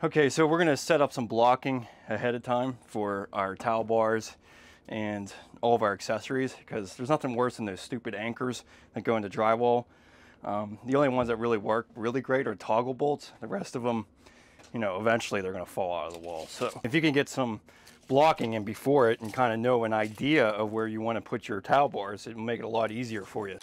Okay, so we're gonna set up some blocking ahead of time for our towel bars and all of our accessories because there's nothing worse than those stupid anchors that go into drywall. Um, the only ones that really work really great are toggle bolts. The rest of them, you know, eventually they're gonna fall out of the wall. So if you can get some blocking in before it and kind of know an idea of where you wanna put your towel bars, it will make it a lot easier for you.